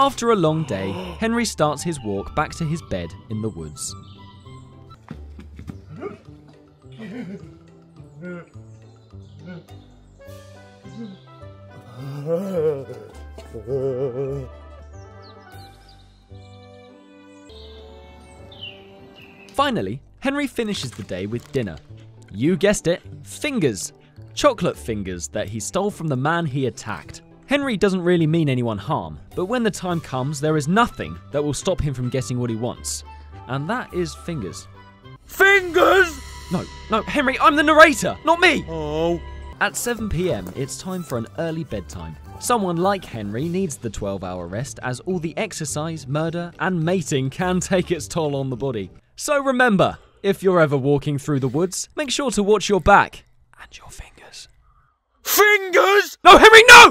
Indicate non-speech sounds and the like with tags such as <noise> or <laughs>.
After a long day, Henry starts his walk back to his bed in the woods. Finally, Henry finishes the day with dinner. You guessed it, fingers. Chocolate fingers that he stole from the man he attacked. Henry doesn't really mean anyone harm, but when the time comes, there is nothing that will stop him from getting what he wants. And that is fingers. Fingers! No, no, Henry, I'm the narrator, not me! Oh. At 7 pm, it's time for an early bedtime. Someone like Henry needs the 12 hour rest as all the exercise, murder, and mating can <laughs> take its toll on the body. So remember, if you're ever walking through the woods, make sure to watch your back and your fingers. Fingers! No, Henry, no!